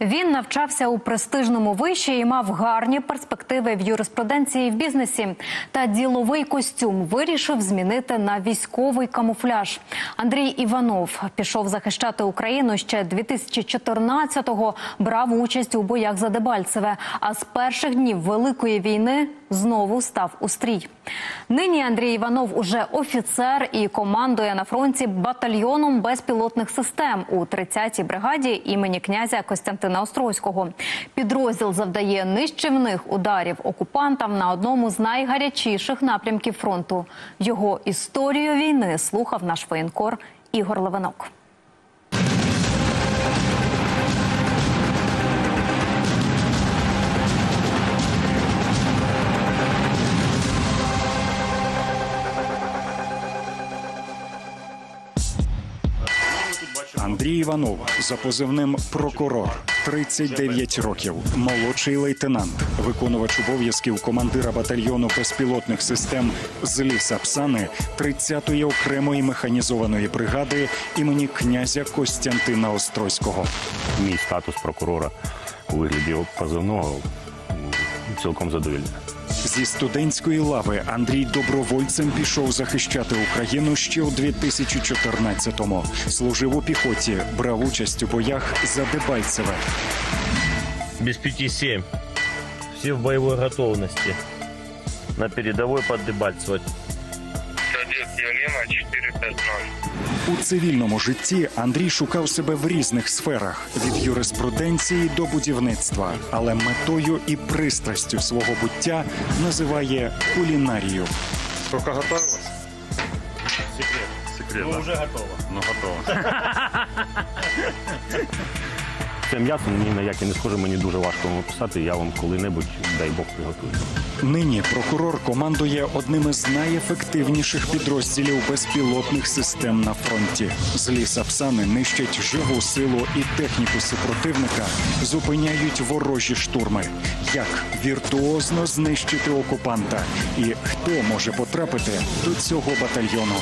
Він навчався у престижному виші і мав гарні перспективи в юриспруденції в бізнесі. Та діловий костюм вирішив змінити на військовий камуфляж. Андрій Іванов пішов захищати Україну ще 2014-го, брав участь у боях за Дебальцеве. А з перших днів великої війни знову став у стрій. Нині Андрій Іванов уже офіцер і командує на фронті батальйоном безпілотних систем у 30-й бригаді імені князя Костянтина Острозького. Підрозділ завдає нищівних ударів окупантам на одному з найгарячіших напрямків фронту. Його історію війни слухав наш воєнкор Ігор Левинок. Андрій Іванов за позивним прокурор, 39 років, молодший лейтенант, виконувач обов'язків командира батальйону безпілотних систем з ліса Псани 30-ї окремої механізованої бригади імені князя Костянтина Острозького. Мій статус прокурора у вигляді позивного цілком задовільний. Зі студентської лави Андрій добровольцем пішов захищати Україну ще у 2014-му. Служив у піхоті, брав участь у боях за Дебальцеве. Без пяти семь. Все в боевой готовности. На передовой под Дебальцево. Кадет Ялема 450. У цивільному житті Андрій шукав себе в різних сферах від юриспруденції до будівництва, але метою і пристрастю свого буття називає кулінарію. Тока готовилась? Секрет. Секрет, Ну, уже готова. Ну, готово. Це м'ясо мені на яке не схоже, мені дуже важко вам описати. Я вам коли-небудь, дай Бог, приготую. Нині прокурор командує одним із найефективніших підрозділів безпілотних систем на фронті. З ліса Псани нищать живу силу і техніку супротивника, зупиняють ворожі штурми. Як віртуозно знищити окупанта, і хто може потрапити до цього батальйону?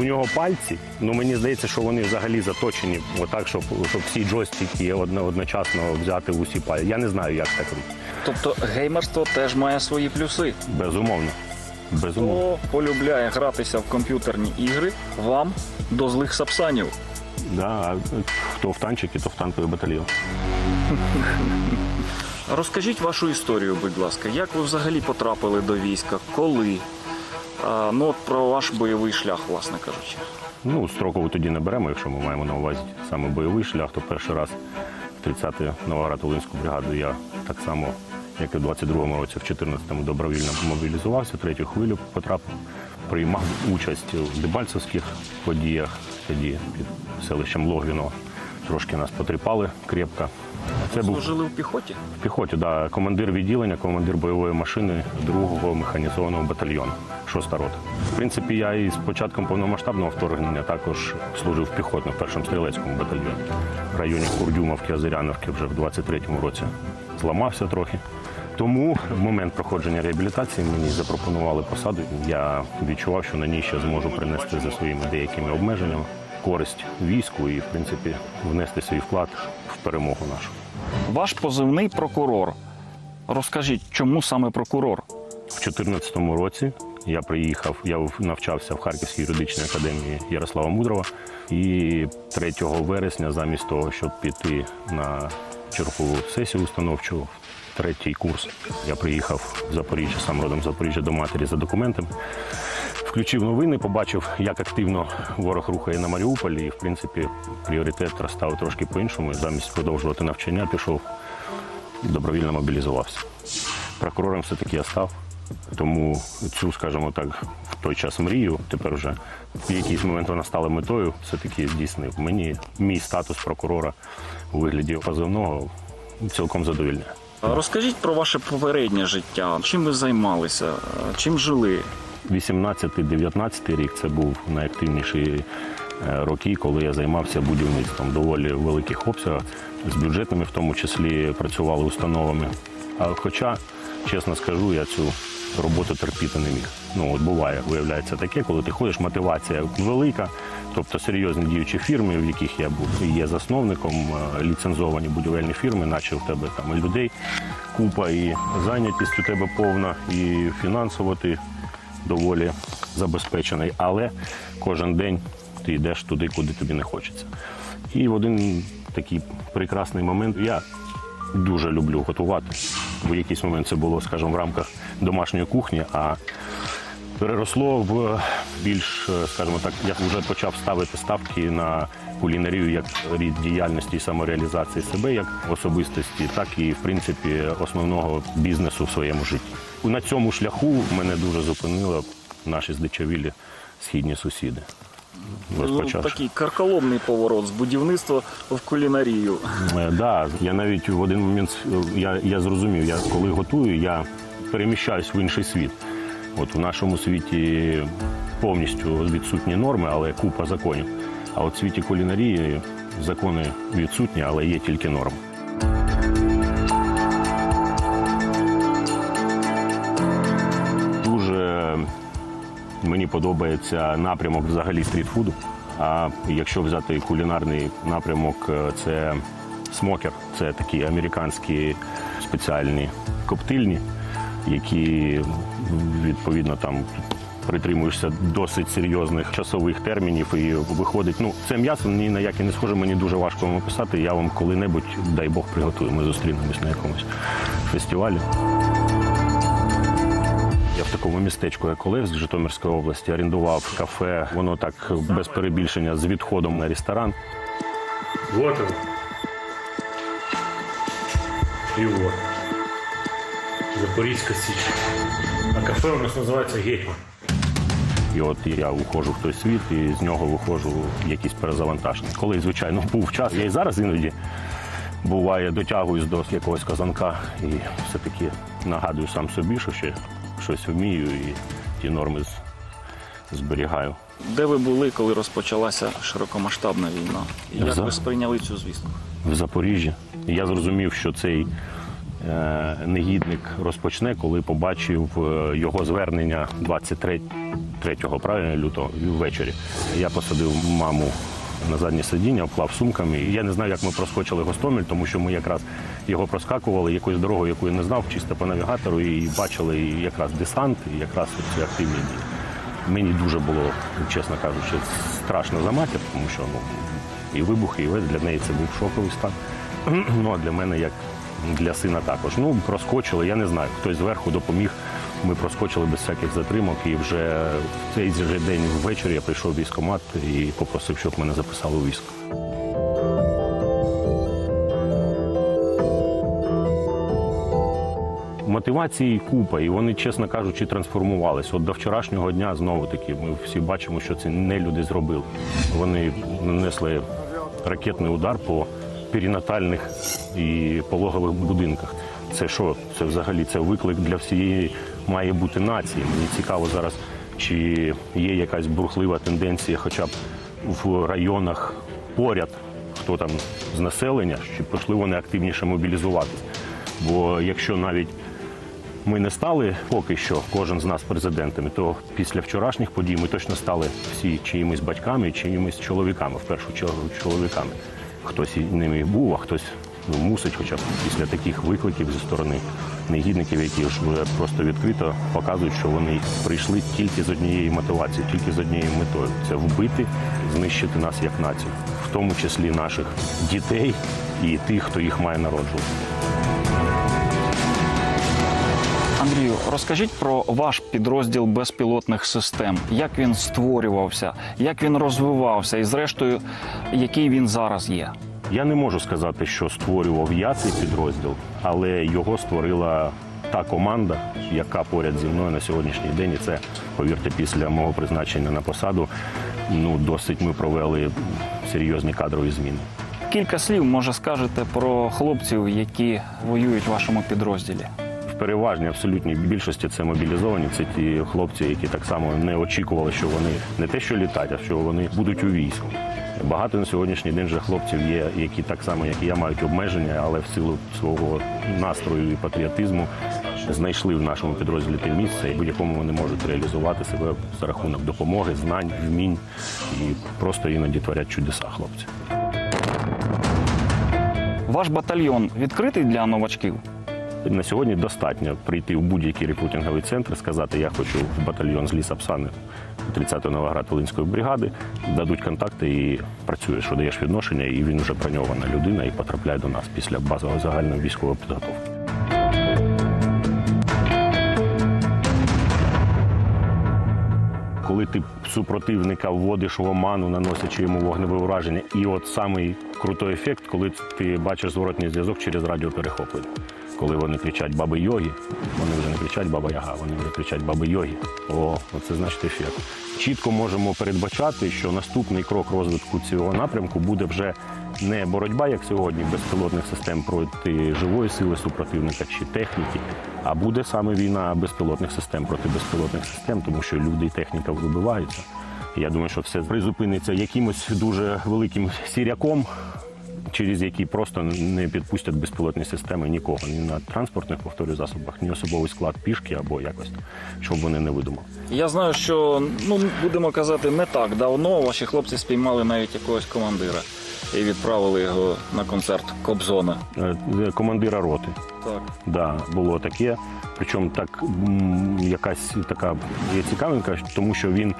У нього пальці, ну мені здається, що вони взагалі заточені, отак, щоб, щоб всі джойстики одно- одночасно взяти в усі пальці. Я не знаю, як так робити. Тобто геймерство теж має свої плюси. Безумовно. Безумовно. Хто полюбляє гратися в комп'ютерні ігри, вам до злих сапсанів. Да, а хто в танчики, то в танковий батальйон. Розкажіть вашу історію, будь ласка, як ви взагалі потрапили до війська, коли? Ну, от про ваш бойовий шлях, власне кажучи. Ну, строкову тоді не беремо, якщо ми маємо на увазі саме бойовий шлях, то перший раз в 30-ю Новоград-Волинську бригаду я так само, як і в 22-му році, в 14-му добровільно мобілізувався, третю хвилю потрапив, приймав участь у Дебальцевських подіях, тоді під селищем Логвіно. Трошки нас потріпали крепко. Це був Служили в піхоті? в піхоті, да, командир відділення, командир бойової машини 2-го механізованого батальйону, 6-та рота. В принципі, я і з початком повномасштабного вторгнення також служив в піхотно в першому стрілецькому батальйоні. В районі Курдюмовки, Озеряновки вже в 23-му році зламався трохи. Тому в момент проходження реабілітації мені запропонували посаду. Я відчував, що на ній ще зможу принести за своїми деякими обмеженнями користь війську і, в принципі, внести свій вклад в перемогу нашу. Ваш позивний прокурор. Розкажіть, чому саме прокурор? В 2014 році я приїхав, я навчався в Харківській юридичній академії Ярослава Мудрова. І 3 вересня, замість того, щоб піти на чергову сесію установчу, третій курс, я приїхав в Запоріжжя, сам родом з Запоріжжя до матері за документами. Включив новини, побачив, як активно ворог рухає на Маріуполі, і в принципі пріоритет розстав трошки по-іншому. Замість продовжувати навчання пішов добровільно мобілізувався. Прокурором все-таки я став. Тому цю, скажімо так, в той час мрію, тепер вже в якийсь момент вона стала метою, все-таки здійснив. Мені мій статус прокурора у вигляді позивного цілком задовільняє. Розкажіть про ваше попереднє життя. Чим ви займалися? Чим жили? 18-19 рік це був найактивніші е, роки, коли я займався будівництвом доволі великих обсягах, з бюджетними в тому числі працювали установами. А хоча, чесно скажу, я цю роботу терпіти не міг. Ну от буває, виявляється таке, коли ти ходиш, мотивація велика, тобто серйозні діючі фірми, в яких я був є засновником, е, ліцензовані будівельні фірми, наче в тебе там і людей купа, і зайнятість у тебе повна, і фінансово ти доволі забезпечений, але кожен день ти йдеш туди, куди тобі не хочеться. І в один такий прекрасний момент я дуже люблю готувати. В якийсь момент це було, скажімо, в рамках домашньої кухні, а переросло в більш, е, скажімо так, я вже почав ставити ставки на кулінарію як рід діяльності і самореалізації себе як особистості, так і в принципі основного бізнесу в своєму житті. На цьому шляху мене дуже зупинило наші здичавілі східні сусіди. Ну, Розпочавши. такий карколомний поворот з будівництва в кулінарію. Е, Да, я навіть в один момент е, я, я зрозумів, я коли готую, я переміщаюсь в інший світ. От в нашому світі повністю відсутні норми, але купа законів. А от в світі кулінарії закони відсутні, але є тільки норми. Дуже мені подобається напрямок взагалі стрітфуду. А якщо взяти кулінарний напрямок, е, це смокер, це такі американські спеціальні коптильні, які відповідно там притримуєшся досить серйозних часових термінів і виходить. Ну, це м'ясо ні на яке не схоже, мені дуже важко вам описати. Я вам коли-небудь, дай Бог, приготую. Ми зустрінемось на якомусь фестивалі. Я в такому містечку, як Олевськ Житомирської області, орендував кафе. Воно так без перебільшення з відходом на ресторан. Вот он. И вот. Запорізька Січ. А кафе у нас називається Гетьман. І от я уходжу в той світ, і з нього виходжу в якийсь перезавантаження. Коли, звичайно, був час, я і зараз іноді буває, дотягуюсь до якогось казанка і все-таки нагадую сам собі, що ще щось вмію і ті норми зберігаю. Де ви були, коли розпочалася широкомасштабна війна? І Як За- ви сприйняли цю звістку? в Запоріжжі. Я зрозумів, що цей негідник розпочне, коли побачив е, його звернення 23 3 правильно лютого ввечері. Я посадив маму на заднє сидіння, обклав сумками. Я не знаю, як ми проскочили Гостомель, тому що ми якраз його проскакували якоюсь дорогою, яку я не знав, чисто по навігатору, і бачили якраз десант, і якраз ці активні дії. Мені дуже було, чесно кажучи, страшно за матір, тому що ну, і вибухи, і весь для неї це був шоковий стан. Ну а для мене, як для сина, також. Ну, проскочили, я не знаю. Хтось зверху допоміг. Ми проскочили без всяких затримок, і вже в цей же день ввечері я прийшов в військкомат і попросив, щоб мене записали у військо. Мотивації купа, і вони, чесно кажучи, трансформувалися. От до вчорашнього дня знову таки ми всі бачимо, що це не люди зробили. Вони нанесли ракетний удар по перинатальних і пологових будинках. Це що? Це взагалі це виклик для всієї має бути нації. Мені цікаво зараз, чи є якась бурхлива тенденція, хоча б в районах поряд, хто там з населення, чи пішли вони активніше мобілізуватись. Бо якщо навіть ми не стали поки що, кожен з нас президентами, то після вчорашніх подій ми точно стали всі чиїмись батьками, чиїмись чоловіками, в першу чергу чоловіками. Хтось ними був, а хтось ну, мусить, хоча б після таких викликів зі сторони негідників, які ж просто відкрито показують, що вони прийшли тільки з однієї мотивації, тільки з однією метою це вбити, знищити нас як націю, в тому числі наших дітей і тих, хто їх має народжувати. Андрію, розкажіть про ваш підрозділ безпілотних систем. Як він створювався, як він розвивався, і зрештою, який він зараз є. Я не можу сказати, що створював я цей підрозділ, але його створила та команда, яка поряд зі мною на сьогоднішній день. І це, повірте, після мого призначення на посаду, ну досить ми провели серйозні кадрові зміни. Кілька слів може скажете про хлопців, які воюють в вашому підрозділі. В переважній абсолютній більшості це мобілізовані. Це ті хлопці, які так само не очікували, що вони не те, що літать, а що вони будуть у війську. Багато на сьогоднішній день вже хлопців є, які так само, як і я, мають обмеження, але в силу свого настрою і патріотизму знайшли в нашому підрозділі те місце, в якому вони можуть реалізувати себе за рахунок допомоги, знань, вмінь і просто іноді творять чудеса, хлопці. Ваш батальйон відкритий для новачків? На сьогодні достатньо прийти в будь-який рекрутинговий центр, сказати, я хочу в батальйон з лісапсани 30-ї Новоград Волинської бригади, дадуть контакти і працюєш, що даєш відношення, і він вже броньована людина і потрапляє до нас після базової загальної військової підготовки. Коли ти супротивника вводиш в оману, наносячи йому вогневе ураження, і от самий крутой ефект, коли ти бачиш зворотній зв'язок через радіоперехоплення. Коли вони кричать баби йоги, вони вже не кричать баба яга, вони вже кричать баби йоги. О, оце значить ефект. Чітко можемо передбачати, що наступний крок розвитку цього напрямку буде вже не боротьба, як сьогодні, безпілотних систем проти живої сили супротивника чи техніки, а буде саме війна безпілотних систем проти безпілотних систем, тому що люди і техніка вибиваються. Я думаю, що все призупиниться якимось дуже великим сіряком, через який просто не підпустять безпілотні системи нікого, ні на транспортних повторюю засобах, ні особовий склад пішки або якось, щоб вони не видумали. Я знаю, що ну будемо казати, не так давно ваші хлопці спіймали навіть якогось командира і відправили його на концерт Кобзона. Е, Командира роти. Так. Да, було таке. Причому так якась така є цікавинка, тому що він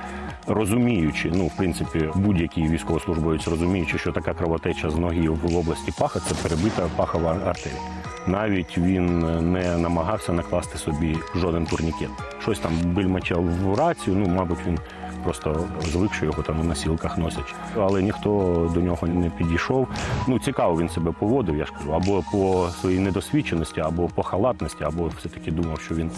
розуміючи, ну в принципі, будь-який військовослужбовець розуміючи, що така кровотеча з ноги в області паха це перебита пахова артерія. Навіть він не намагався накласти собі жоден турнікет. Щось там бильмачав в рацію. Ну, мабуть, він просто звик, що його там на носілках носять. Але ніхто до нього не підійшов. Ну, цікаво він себе поводив, я ж кажу, або по своїй недосвідченості, або по халатності, або все-таки думав, що він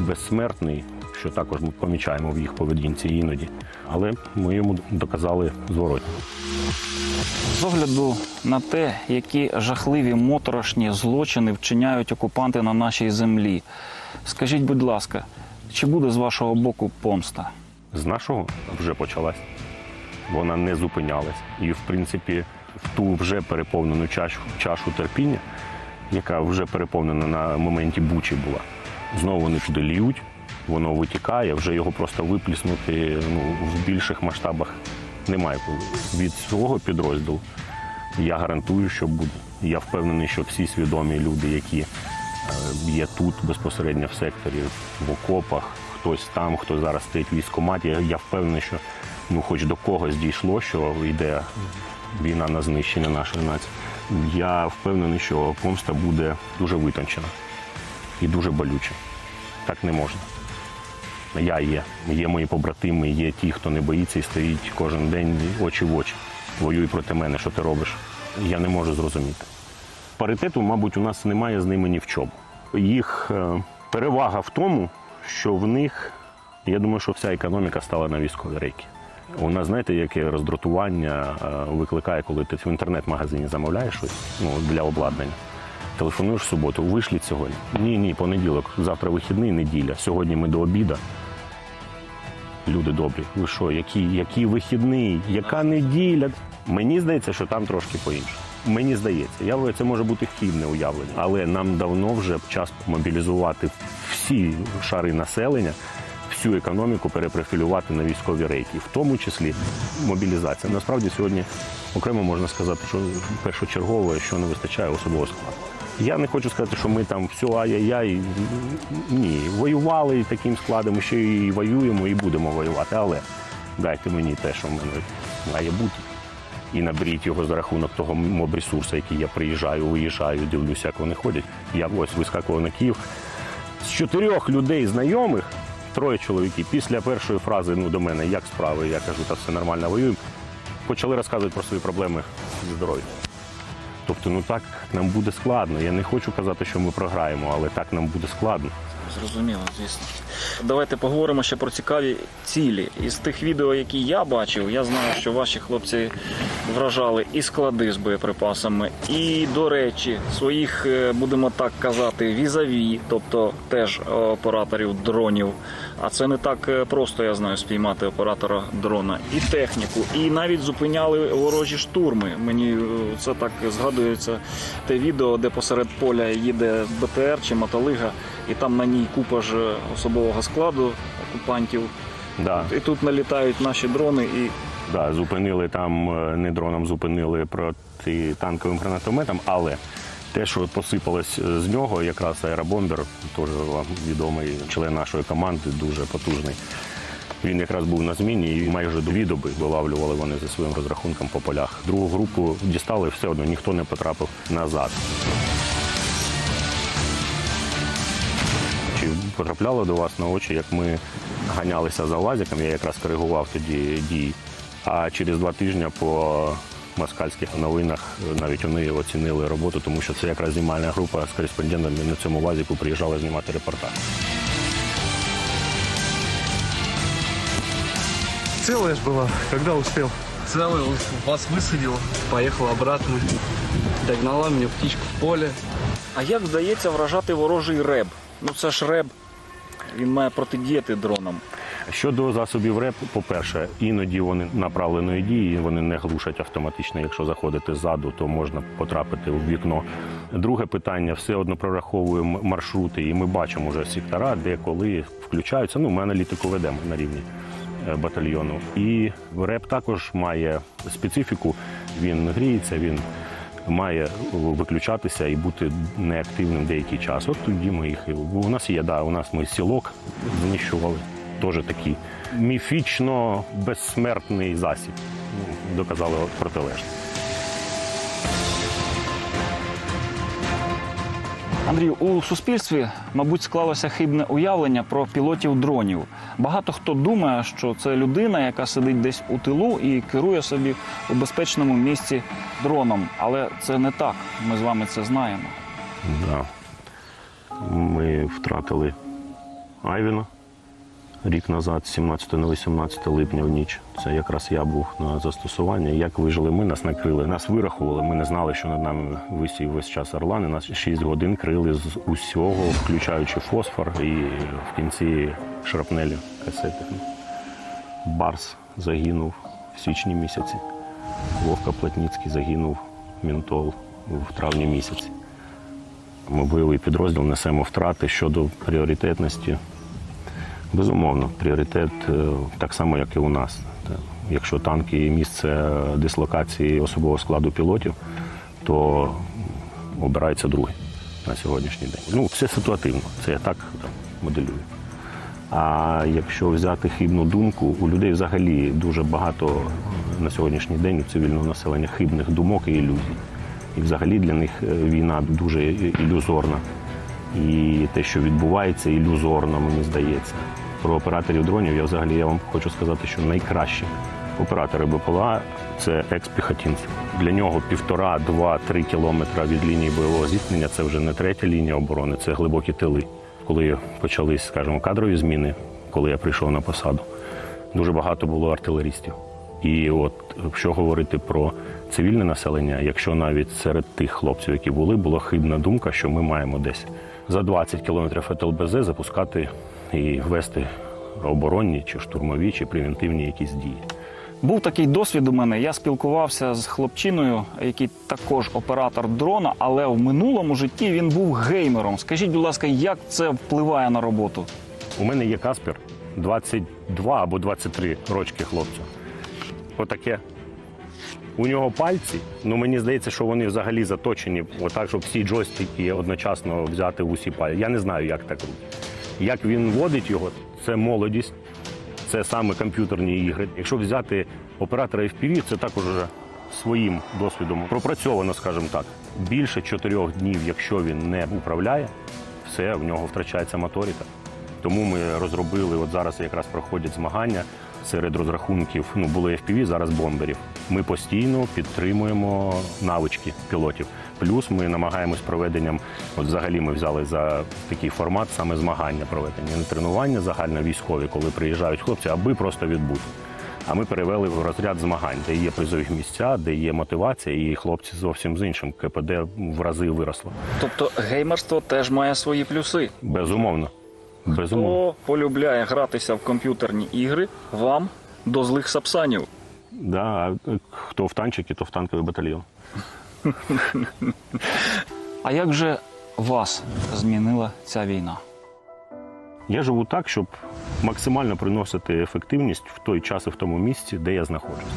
безсмертний, що також ми помічаємо в їх поведінці іноді. Але ми йому доказали зворотні. З огляду на те, які жахливі моторошні злочини вчиняють окупанти на нашій землі. Скажіть, будь ласка, чи буде з вашого боку помста? З нашого вже почалась. Вона не зупинялась. І, в принципі, в ту вже переповнену чашу, чашу терпіння, яка вже переповнена на моменті бучі була. Знову вони туди льють, воно витікає, вже його просто випліснути ну, в більших масштабах немає. Від свого підрозділу. Я гарантую, що буде. Я впевнений, що всі свідомі люди, які е, є тут безпосередньо в секторі, в окопах, хтось там, хто зараз стоїть в військкоматі, я- впевнений, що ну, хоч до когось дійшло, що йде війна на знищення нашої нації. Я впевнений, що помста буде дуже витончена і дуже болюча. Так не можна. Я є. Є мої побратими, є ті, хто не боїться і стоїть кожен день очі в очі. Воюй проти мене, що ти робиш. Я не можу зрозуміти. Паритету, мабуть, у нас немає з ними ні в чому. Їх е, перевага в тому, що в них, я думаю, що вся економіка стала на військові рейки. У нас, знаєте, яке роздратування е, викликає, коли ти в інтернет-магазині замовляєш щось ну, для обладнання. Телефонуєш в суботу, вишліть сьогодні. Ні, ні, понеділок, завтра вихідний, неділя. Сьогодні ми до обіда. Люди добрі, ви що, який, який вихідний, яка неділя? Мені здається, що там трошки по-іншому. Мені здається, я це може бути хибне уявлення, але нам давно вже час мобілізувати всі шари населення, всю економіку перепрофілювати на військові рейки, в тому числі мобілізація. Насправді сьогодні окремо можна сказати, що першочергове, що не вистачає особового складу. Я не хочу сказати, що ми там все ай-яй-яй. Ні, воювали таким складом, ще і воюємо, і будемо воювати. Але дайте мені те, що в мене має бути. І наберіть його за рахунок того моб-ресурсу, який я приїжджаю, виїжджаю, дивлюся, як вони ходять. Я ось вискакував на Київ. З чотирьох людей знайомих, троє чоловіків, після першої фрази ну, до мене, як справи, я кажу, та все нормально воюємо, почали розказувати про свої проблеми зі здоров'ям. Тобто, ну так нам буде складно. Я не хочу казати, що ми програємо, але так нам буде складно. Зрозуміло, звісно. Давайте поговоримо ще про цікаві цілі. Із тих відео, які я бачив, я знаю, що ваші хлопці вражали і склади з боєприпасами, і, до речі, своїх, е, будемо так казати, візаві, тобто теж е, операторів дронів. А це не так е, просто, я знаю, спіймати оператора дрона, і техніку, і навіть зупиняли ворожі штурми. Мені це так згадується те відео, де посеред поля їде БТР чи мотолига і там на ній купа ж особового складу окупантів. Да, І тут налітають наші дрони і да, зупинили там е, не дроном, зупинили протитанковим гранатометом, але те, що посипалось е, з нього, якраз аеробомбер, теж вам відомий член нашої команди, дуже потужний. Він якраз був на зміні і майже дві доби вилавлювали вони за своїм розрахунком по полях. Другу групу дістали, все одно ніхто не потрапив назад. потрапляло до вас на очі, як ми ганялися за лазиком, я якраз коригував тоді дії. А через два тижні по москальських новинах навіть вони оцінили роботу, тому що це якраз знімальна група з кореспондентами на цьому лазіку приїжджала знімати репортаж. Целая ж была, когда успел? Целый вас высадил, поехал обратно. Догнала меня птичка в поле. А як вдається вражати ворожий реб? Ну це ж реб. Він має протидіяти дронам. Щодо засобів РЕП, по-перше, іноді вони направленої дії, вони не глушать автоматично. Якщо заходити ззаду, то можна потрапити в вікно. Друге питання все одно прораховуємо маршрути, і ми бачимо вже сектора, де коли включаються. Ну, ми аналітику ведемо на рівні е, батальйону. І РЕП також має специфіку. Він гріється, він має виключатися і бути неактивним деякий час. От тоді ми їх. У нас є, да, у нас ми сілок знищували. Теж такий міфічно безсмертний засіб. Ну, Доказали протилежне. Андрію, у суспільстві, мабуть, склалося хибне уявлення про пілотів дронів. Багато хто думає, що це людина, яка сидить десь у тилу і керує собі у безпечному місці дроном. Але це не так. Ми з вами це знаємо. Да. Ми втратили Айвіна рік назад, 17 на 18 липня в ніч. Це якраз я був на застосуванні. Як вижили ми, нас накрили, нас вирахували. Ми не знали, що над нами висів весь час орлани. Нас 6 годин крили з усього, включаючи фосфор і в кінці шрапнелі касети. Барс загинув в січні місяці. Вовка Платніцький загинув мінтол в травні місяці. Ми бойовий підрозділ несемо втрати щодо пріоритетності. Безумовно, пріоритет е, так само, як і у нас. Якщо танки і місце дислокації особового складу пілотів, то обирається другий на сьогоднішній день. Ну, все ситуативно, це я так моделюю. А якщо взяти хибну думку, у людей взагалі дуже багато на сьогоднішній день у цивільного населення хибних думок і ілюзій. І взагалі для них е, війна дуже ілюзорна. І те, що відбувається, ілюзорно, мені здається. Про операторів дронів я взагалі я вам хочу сказати, що найкращі оператори БПЛА це екс-піхотінці. Для нього півтора, два, три кілометра від лінії бойового зіткнення це вже не третя лінія оборони, це глибокі тили. Коли почались, скажімо, кадрові зміни, коли я прийшов на посаду, дуже багато було артилерістів. І от що говорити про цивільне населення, якщо навіть серед тих хлопців, які були, була хибна думка, що ми маємо десь за 20 кілометрів від ЛБЗ запускати і вести оборонні чи штурмові, чи превентивні якісь дії. Був такий досвід у мене. Я спілкувався з хлопчиною, який також оператор дрона, але в минулому житті він був геймером. Скажіть, будь ласка, як це впливає на роботу? У мене є Каспер 22 або 23 рочки хлопцю. Отаке. У нього пальці, ну мені здається, що вони взагалі заточені, отак, щоб всі джойстики одночасно взяти в усі пальці. Я не знаю, як так робить. Як він водить його, це молодість, це саме комп'ютерні ігри. Якщо взяти оператора FPV, це також вже своїм досвідом пропрацьовано, скажімо так. Більше чотирьох днів, якщо він не управляє, все в нього втрачається моторика. Тому ми розробили, от зараз якраз проходять змагання серед розрахунків. Ну були FPV, зараз бомберів. Ми постійно підтримуємо навички пілотів. Плюс ми намагаємось проведенням. От взагалі ми взяли за такий формат саме змагання проведення, не тренування загальновійськові, коли приїжджають хлопці, аби просто відбути. А ми перевели в розряд змагань, де є призові місця, де є мотивація, і хлопці зовсім з іншим КПД в рази виросло. Тобто геймерство теж має свої плюси. Безумовно. Безумовно. Хто полюбляє гратися в комп'ютерні ігри, вам до злих сапсанів. Да, хто в танчики, то в танковий батальйон. А як же вас змінила ця війна? Я живу так, щоб максимально приносити ефективність в той час і в тому місці, де я знаходжусь.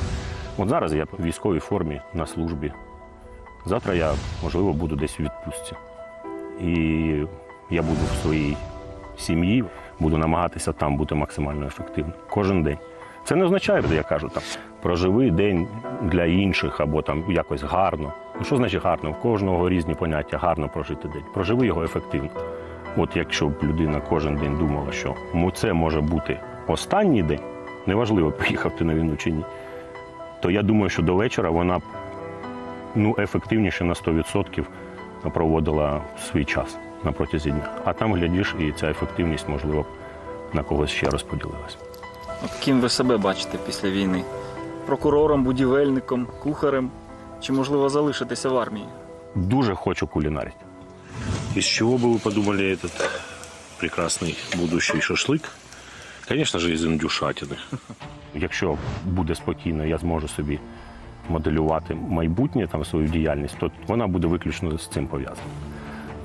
От зараз я в військовій формі на службі. Завтра я, можливо, буду десь у відпустці. І я буду в своїй сім'ї, буду намагатися там бути максимально ефективним кожен день. Це не означає, я кажу, там проживи день для інших або там якось гарно. Ну що значить гарно? В кожного різні поняття гарно прожити день. Проживи його ефективно. От якщо б людина кожен день думала, що це може бути останній день, неважливо, приїхав ти на війну чи ні, то я думаю, що до вечора вона б ну, ефективніше на 100% проводила свій час на протязі дня. А там, глядиш, і ця ефективність, можливо, на когось ще розподілилась. Ким ви себе бачите після війни? Прокурором, будівельником, кухарем? Чи можливо залишитися в армії? Дуже хочу кулінарити. Из чего бы вы подумали этот прекрасный будущий шашлык? Конечно же, из индюшатины. Якщо буде спокійно, я зможу собі моделювати майбутнє там свою діяльність, то вона буде виключно з цим пов'язана.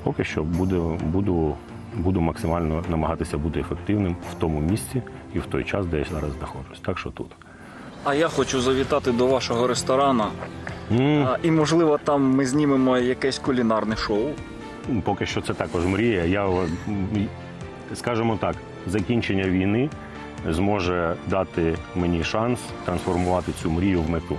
Поки що буду, буду, буду максимально намагатися бути ефективним в тому місці і в той час, де я зараз знаходжусь. Так що тут. А я хочу завітати до вашого ресторану. Mm. А, і можливо там ми знімемо якесь кулінарне шоу. Поки що це також мрія. Я скажімо так, закінчення війни зможе дати мені шанс трансформувати цю мрію в мету.